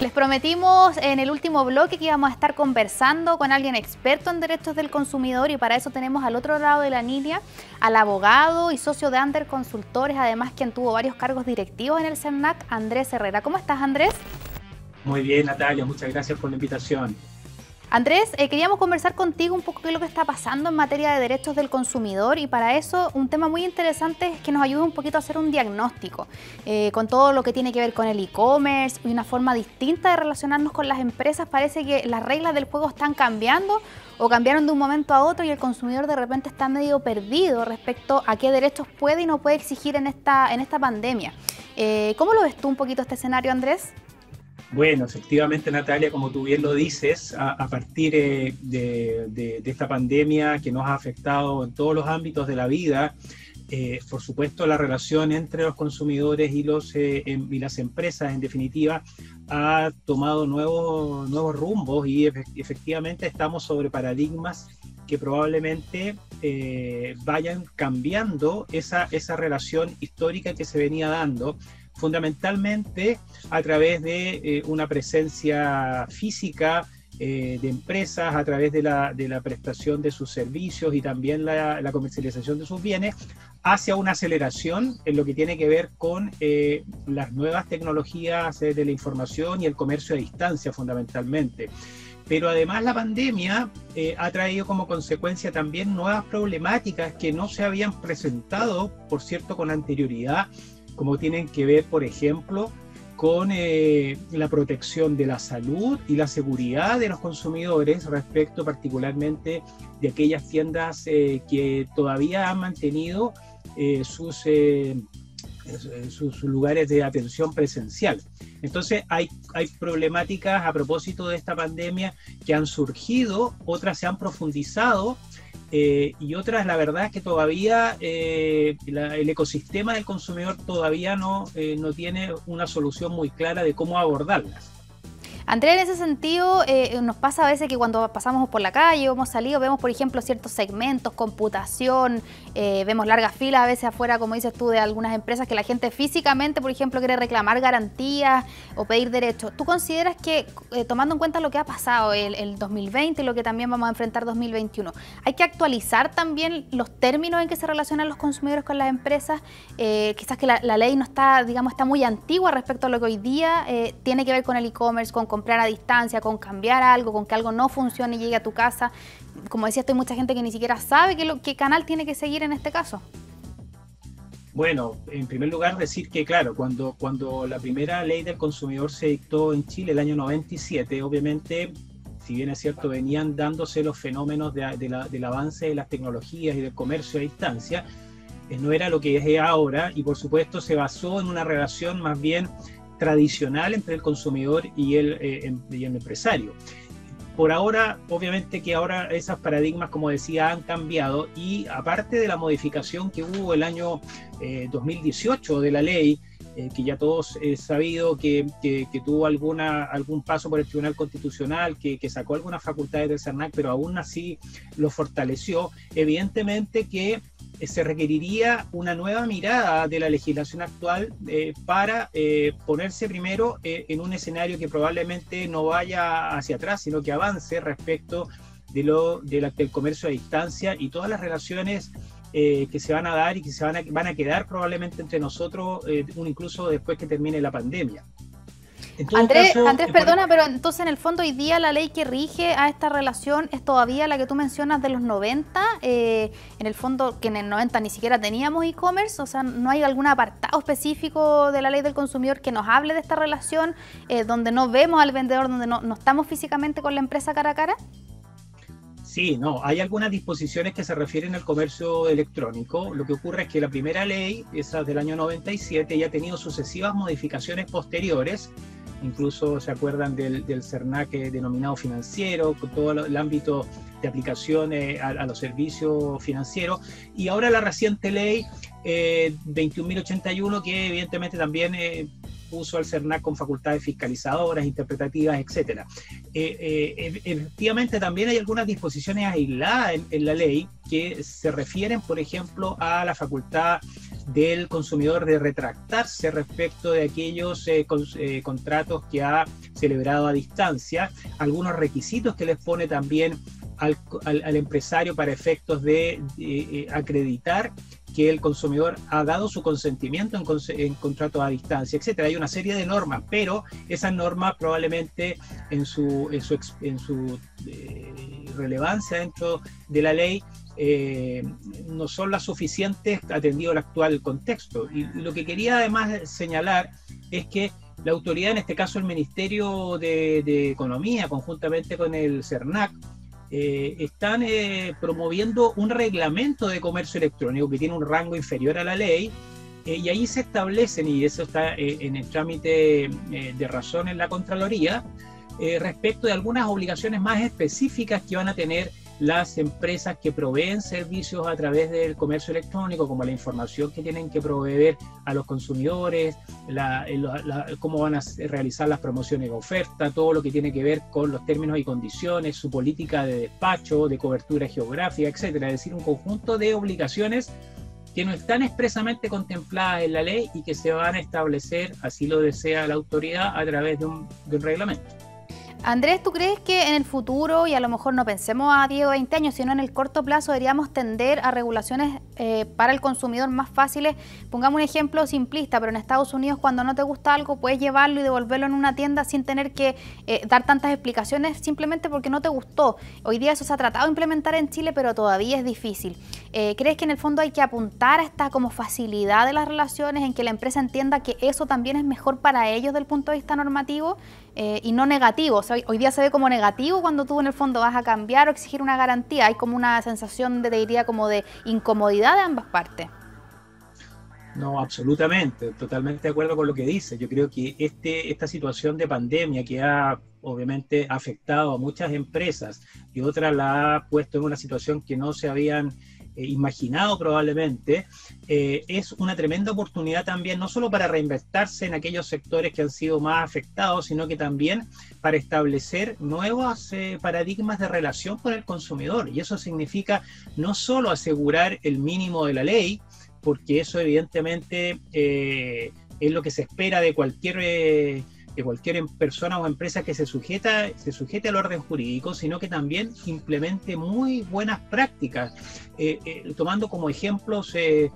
Les prometimos en el último bloque que íbamos a estar conversando con alguien experto en derechos del consumidor y para eso tenemos al otro lado de la línea al abogado y socio de Ander Consultores, además quien tuvo varios cargos directivos en el CERNAC, Andrés Herrera. ¿Cómo estás, Andrés? Muy bien, Natalia, muchas gracias por la invitación. Andrés, eh, queríamos conversar contigo un poco qué es lo que está pasando en materia de derechos del consumidor y para eso un tema muy interesante es que nos ayude un poquito a hacer un diagnóstico eh, con todo lo que tiene que ver con el e-commerce y una forma distinta de relacionarnos con las empresas. Parece que las reglas del juego están cambiando o cambiaron de un momento a otro y el consumidor de repente está medio perdido respecto a qué derechos puede y no puede exigir en esta, en esta pandemia. Eh, ¿Cómo lo ves tú un poquito este escenario, Andrés? Bueno, efectivamente, Natalia, como tú bien lo dices, a, partir eh, de, esta pandemia que nos ha afectado en todos los ámbitos de la vida, eh, por supuesto, la relación entre los consumidores y, los, eh, em, las empresas, en definitiva, ha tomado nuevos, nuevos rumbos y efectivamente estamos sobre paradigmas que probablemente vayan cambiando esa, esa relación histórica que se venía dando fundamentalmente a través de eh, una presencia física eh, de empresas, a través de la, de la, prestación de sus servicios y también la, comercialización de sus bienes, hacia una aceleración en lo que tiene que ver con eh, las nuevas tecnologías de la información y el comercio a distancia fundamentalmente. Pero además la pandemia ha traído como consecuencia también nuevas problemáticas que no se habían presentado, por cierto, con anterioridad como tienen que ver, por ejemplo, con eh, la protección de la salud y la seguridad de los consumidores respecto particularmente de aquellas tiendas eh, que todavía han mantenido eh, sus, sus, lugares de atención presencial. Entonces hay, hay problemáticas a propósito de esta pandemia que han surgido, otras se han profundizado eh, y otras, la verdad es que todavía eh, el ecosistema del consumidor todavía no, eh, no tiene una solución muy clara de cómo abordarlas. Andrea, en ese sentido, eh, nos pasa a veces que cuando pasamos por la calle o hemos salido, vemos, por ejemplo, ciertos segmentos, computación, eh, vemos largas filas a veces afuera, como dices tú, de algunas empresas que la gente físicamente, por ejemplo, quiere reclamar garantías o pedir derechos. ¿Tú consideras que, eh, tomando en cuenta lo que ha pasado el, el, 2020 y lo que también vamos a enfrentar 2021, hay que actualizar también los términos en que se relacionan los consumidores con las empresas? quizás que la, la, ley no está, digamos, está muy antigua respecto a lo que hoy día tiene que ver con el e-commerce, con comprar a distancia, con cambiar algo, con que algo no funcione y llegue a tu casa. Como decía, hay mucha gente que ni siquiera sabe qué, qué canal tiene que seguir en este caso. Bueno, en primer lugar decir que, claro, cuando, cuando la primera ley del consumidor se dictó en Chile el año 97, obviamente, si bien es cierto, venían dándose los fenómenos de, del avance de las tecnologías y del comercio a distancia, eh, no era lo que es ahora y por supuesto se basó en una relación más bien tradicional entre el consumidor y el, eh, em, y el empresario. Por ahora, obviamente que ahora esos paradigmas, como decía, han cambiado y aparte de la modificación que hubo el año 2018 eh, de la ley, eh, que ya todos he sabido que, que, tuvo alguna, algún paso por el Tribunal Constitucional, que, sacó algunas facultades del CERNAC, pero aún así lo fortaleció, evidentemente que eh, se requeriría una nueva mirada de la legislación actual eh, para eh, ponerse primero en un escenario que probablemente no vaya hacia atrás, sino que avance respecto de lo del comercio a distancia y todas las relaciones que se van a dar y que se van a, van a quedar probablemente entre nosotros, incluso después que termine la pandemia. Andrés, Andrés perdona, pero entonces en el fondo hoy día la ley que rige a esta relación es todavía la que tú mencionas de los 90, eh, en el fondo que en el 90 ni siquiera teníamos e-commerce, o sea, no hay algún apartado específico de la ley del consumidor que nos hable de esta relación, eh, donde no vemos al vendedor, donde no, no estamos físicamente con la empresa cara a cara. Sí, no, hay algunas disposiciones que se refieren al comercio electrónico. Lo que ocurre es que la primera ley, esa del año 97, ya ha tenido sucesivas modificaciones posteriores incluso se acuerdan del, del CERNAC denominado financiero, con todo el ámbito de aplicaciones a, los servicios financieros, y ahora la reciente ley eh, 21.081, que evidentemente también eh, puso al CERNAC con facultades fiscalizadoras, interpretativas, etc. Eh, eh, efectivamente, también hay algunas disposiciones aisladas en, la ley que se refieren, por ejemplo, a la facultad del consumidor de retractarse respecto de aquellos eh, contratos que ha celebrado a distancia, algunos requisitos que les pone también al, empresario para efectos de, acreditar que el consumidor ha dado su consentimiento en, en contratos a distancia, etcétera. Hay una serie de normas, pero esas normas probablemente en su, en su, en su relevancia dentro de la ley eh, no son las suficientes atendido el actual contexto. Y, lo que quería además señalar es que la autoridad, en este caso el Ministerio de, Economía, conjuntamente con el CERNAC, eh, están eh, promoviendo un reglamento de comercio electrónico que tiene un rango inferior a la ley. y ahí se establecen, y eso está en el trámite de razón en la Contraloría, respecto de algunas obligaciones más específicas que van a tener las empresas que proveen servicios a través del comercio electrónico, como la información que tienen que proveer a los consumidores, cómo van a realizar las promociones de oferta, todo lo que tiene que ver con los términos y condiciones, su política de despacho, de cobertura geográfica, etcétera. Es decir, un conjunto de obligaciones que no están expresamente contempladas en la ley y que se van a establecer, así lo desea la autoridad, a través de un reglamento. Andrés, ¿tú crees que en el futuro, y a lo mejor no pensemos a 10 o 20 años, sino en el corto plazo, deberíamos tender a regulaciones eh, para el consumidor más fáciles? Pongamos un ejemplo simplista, pero en Estados Unidos cuando no te gusta algo puedes llevarlo y devolverlo en una tienda sin tener que eh, dar tantas explicaciones simplemente porque no te gustó. Hoy día eso se ha tratado de implementar en Chile, pero todavía es difícil. Eh, ¿Crees que en el fondo hay que apuntar a esta como facilidad de las relaciones, en que la empresa entienda que eso también es mejor para ellos desde el punto de vista normativo y no negativo? hoy, día se ve como negativo cuando tú en el fondo vas a cambiar o exigir una garantía. Hay como una sensación de, te diría, como de incomodidad de ambas partes. No, absolutamente, totalmente de acuerdo con lo que dice. Yo creo que este, esta situación de pandemia que ha obviamente afectado a muchas empresas y otras la ha puesto en una situación que no se habían eh, imaginado probablemente, eh, es una tremenda oportunidad también, no solo para reinventarse en aquellos sectores que han sido más afectados, sino que también para establecer nuevos eh, paradigmas de relación con el consumidor. Y eso significa no solo asegurar el mínimo de la ley, porque eso evidentemente es lo que se espera de cualquier de cualquier persona o empresa que se sujeta se sujete al orden jurídico, sino que también implemente muy buenas prácticas, eh, eh, tomando como ejemplos eh,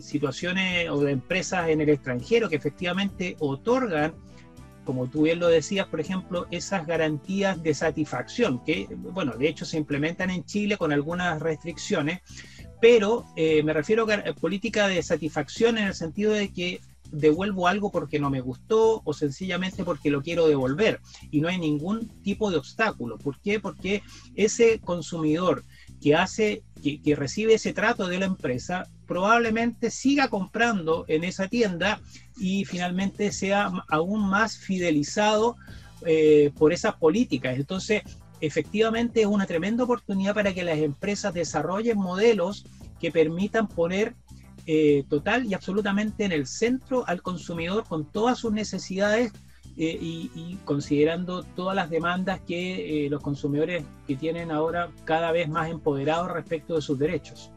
situaciones o empresas en el extranjero que efectivamente otorgan como tú bien lo decías, por ejemplo, esas garantías de satisfacción, que, bueno, de hecho se implementan en Chile con algunas restricciones, pero me refiero a política de satisfacción en el sentido de que devuelvo algo porque no me gustó o sencillamente porque lo quiero devolver y no hay ningún tipo de obstáculo. ¿Por qué? Porque ese consumidor que hace, que, recibe ese trato de la empresa, probablemente siga comprando en esa tienda y finalmente sea aún más fidelizado eh, por esas políticas. Entonces, efectivamente es una tremenda oportunidad para que las empresas desarrollen modelos que permitan poner eh, total y absolutamente en el centro al consumidor con todas sus necesidades eh, y, considerando todas las demandas que eh, los consumidores que tienen ahora cada vez más empoderados respecto de sus derechos.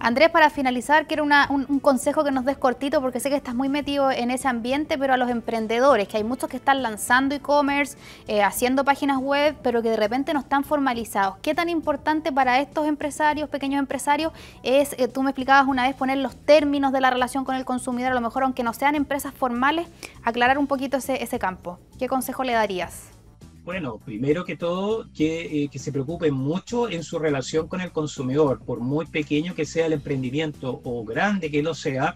Andrés, para finalizar, quiero un, consejo que nos des cortito, porque sé que estás muy metido en ese ambiente, pero a los emprendedores, que hay muchos que están lanzando e-commerce, eh, haciendo páginas web, pero que de repente no están formalizados. ¿Qué tan importante para estos empresarios, pequeños empresarios, es, eh, tú me explicabas una vez, poner los términos de la relación con el consumidor, a lo mejor aunque no sean empresas formales, aclarar un poquito ese, ese campo? ¿Qué consejo le darías? Bueno, primero que todo, que, eh, se preocupe mucho en su relación con el consumidor, por muy pequeño que sea el emprendimiento o grande que lo sea.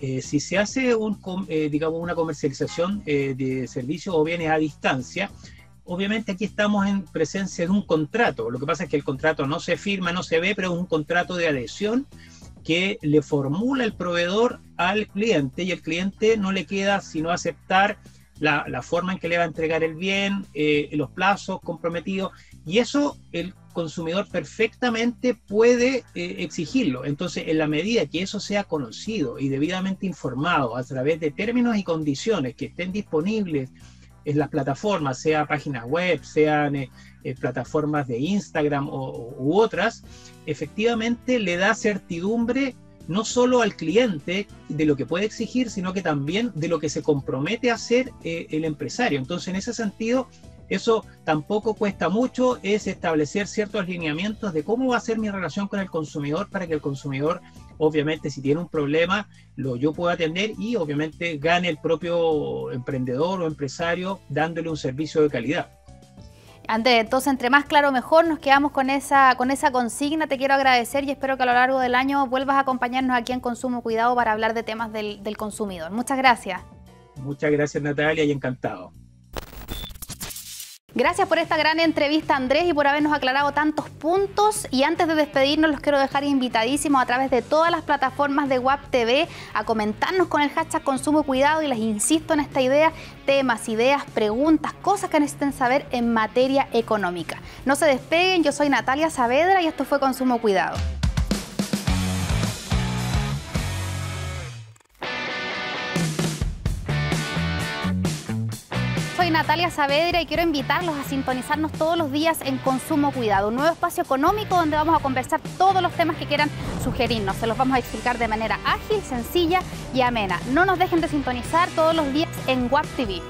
Eh, si se hace un, eh, digamos, una comercialización de servicios o bienes a distancia, obviamente aquí estamos en presencia de un contrato. Lo que pasa es que el contrato no se firma, no se ve, pero es un contrato de adhesión que le formula el proveedor al cliente y el cliente no le queda sino aceptar la, forma en que le va a entregar el bien, eh, los plazos comprometidos, y eso el consumidor perfectamente puede eh, exigirlo. Entonces, en la medida que eso sea conocido y debidamente informado a través de términos y condiciones que estén disponibles en las plataformas, sea páginas web, sean eh, plataformas de Instagram u otras, efectivamente le da certidumbre no solo al cliente de lo que puede exigir, sino que también de lo que se compromete a hacer eh, el empresario. Entonces, en ese sentido, eso tampoco cuesta mucho, es establecer ciertos lineamientos de cómo va a ser mi relación con el consumidor para que el consumidor, obviamente, si tiene un problema, lo yo pueda atender y obviamente gane el propio emprendedor o empresario dándole un servicio de calidad. Andrés, entonces entre más claro mejor, nos quedamos con esa, con esa consigna. Te quiero agradecer y espero que a lo largo del año vuelvas a acompañarnos aquí en Consumo Cuidado para hablar de temas del, del consumidor. Muchas gracias. Muchas gracias Natalia y encantado. Gracias por esta gran entrevista, Andrés, y por habernos aclarado tantos puntos. Y antes de despedirnos, los quiero dejar invitadísimos a través de todas las plataformas de WAP TV a comentarnos con el hashtag Consumo Cuidado. Y les insisto en esta idea: temas, ideas, preguntas, cosas que necesiten saber en materia económica. No se despeguen, yo soy Natalia Saavedra y esto fue Consumo Cuidado. Natalia Saavedra y quiero invitarlos a sintonizarnos todos los días en Consumo Cuidado, un nuevo espacio económico donde vamos a conversar todos los temas que quieran sugerirnos. Se los vamos a explicar de manera ágil, sencilla y amena. No nos dejen de sintonizar todos los días en WAP TV.